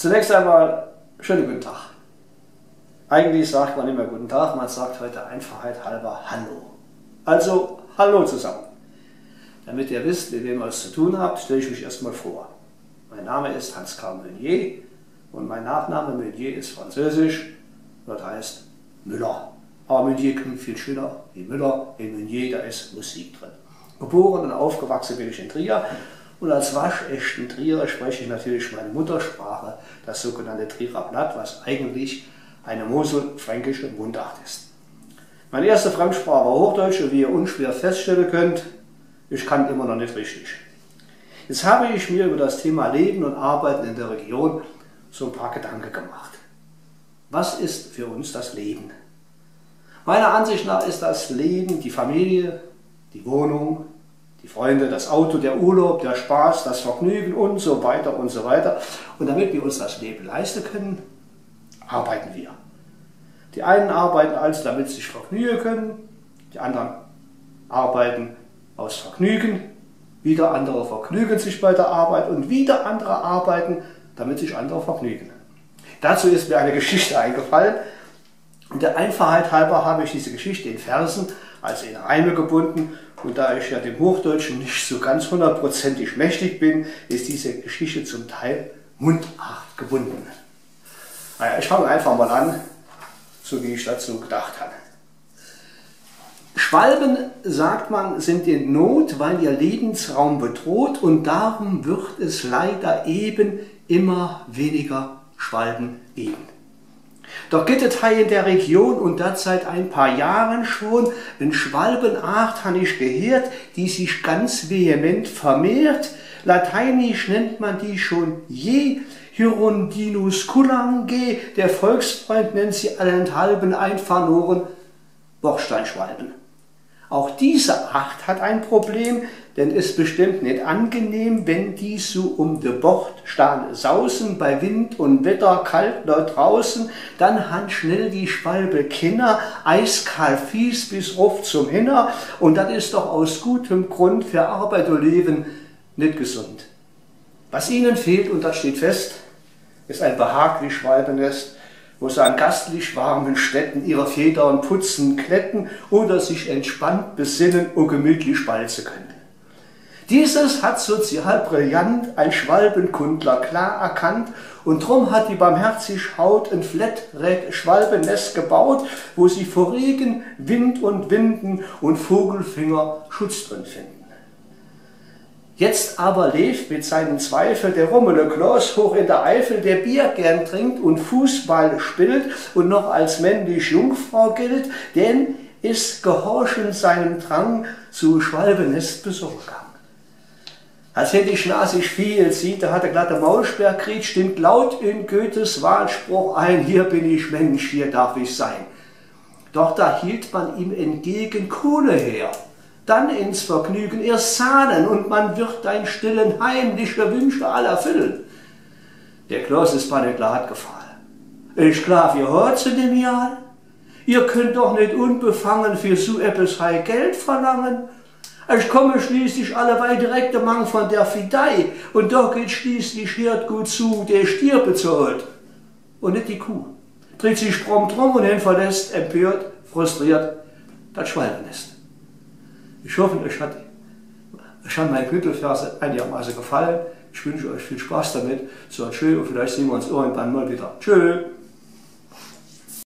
Zunächst einmal schönen guten Tag. Eigentlich sagt man immer guten Tag, man sagt heute Einfachheit halber Hallo. Also Hallo zusammen. Damit ihr wisst, mit wem ihr es zu tun habt, stelle ich mich erstmal vor. Mein Name ist Hans-Karl Meunier und mein Nachname Meunier ist französisch, das heißt Müller. Aber Meunier klingt viel schöner wie Müller. In Meunier, da ist Musik drin. Geboren und aufgewachsen bin ich in Trier und als waschechten Trierer spreche ich natürlich meine Muttersprache, das sogenannte Trierer Blatt, was eigentlich eine moselfränkische Mundart ist. Meine erste Fremdsprache war Hochdeutsch und wie ihr unschwer feststellen könnt, ich kann immer noch nicht richtig. Jetzt habe ich mir über das Thema Leben und Arbeiten in der Region so ein paar Gedanken gemacht. Was ist für uns das Leben? Meiner Ansicht nach ist das Leben die Familie, die Wohnung, die Freunde, das Auto, der Urlaub, der Spaß, das Vergnügen und so weiter und so weiter. Und damit wir uns das Leben leisten können, arbeiten wir. Die einen arbeiten also, damit sie sich vergnügen können, die anderen arbeiten aus Vergnügen, wieder andere vergnügen sich bei der Arbeit und wieder andere arbeiten, damit sich andere vergnügen. Dazu ist mir eine Geschichte eingefallen. Der Einfachheit halber habe ich diese Geschichte in Versen, also in Reime gebunden. Und da ich ja dem Hochdeutschen nicht so ganz hundertprozentig mächtig bin, ist diese Geschichte zum Teil mundart gebunden. Naja, ich fange einfach mal an, so wie ich dazu gedacht habe. Schwalben, sagt man, sind in Not, weil ihr Lebensraum bedroht und darum wird es leider eben immer weniger Schwalben geben. Doch gibt es in der Region und das seit ein paar Jahren schon eine Schwalbenart, habe ich gehört, die sich ganz vehement vermehrt. Lateinisch nennt man die schon je Hirundinus culange, der Volksfreund nennt sie allenthalben einfach nur Bordsteinschwalben. Auch diese Art hat ein Problem, denn ist bestimmt nicht angenehm, wenn die so um de Bord stehen sausen, bei Wind und Wetter kalt dort draußen, dann han schnell die Schwalbe Kinder, eiskalt fies bis ruf zum Hinner und das ist doch aus gutem Grund für Arbeit und Leben nicht gesund. Was ihnen fehlt, und das steht fest, ist ein behaglich Schwalbennest, wo sie an gastlich warmen Städten ihre Federn putzen, kletten oder sich entspannt besinnen und gemütlich spalzen können. Dieses hat sozial brillant ein Schwalbenkundler klar erkannt und drum hat die barmherzig Haut ein Flaträt Schwalbennest gebaut, wo sie vor Regen, Wind und Winden und Vogelfinger Schutz drin finden. Jetzt aber lebt mit seinen Zweifel der Rummele Klaus hoch in der Eifel, der Bier gern trinkt und Fußball spielt und noch als männlich Jungfrau gilt, denn ist gehorchend seinem Drang zu Schwalbenest besorgt. Als hätte ich schnasig viel sieht, da hat er glatte Maulsperr kriegt, stimmt laut in Goethes Wahlspruch ein, hier bin ich Mensch, hier darf ich sein. Doch da hielt man ihm entgegen Kohle her dann ins Vergnügen erst zahlen und man wird dein stillen heimliche Wünsche all erfüllen. Der Klaus ist bei der Glad gefallen. Ich glaub, ihr hört zu dem Jahr. Ihr könnt doch nicht unbefangen für so etwas High Geld verlangen. Ich komme schließlich alleweil direkt am Mang von der Fidei und da geht schließlich Hirt gut zu, der Stier bezahlt. Und nicht die Kuh. Dreht sich prompt rum und hin verlässt, empört, frustriert, das Schwalbennest. Ich hoffe, euch hat, euch hat meine Knüppelverse einigermaßen gefallen. Ich wünsche euch viel Spaß damit. So, tschö und vielleicht sehen wir uns irgendwann mal wieder. Tschö.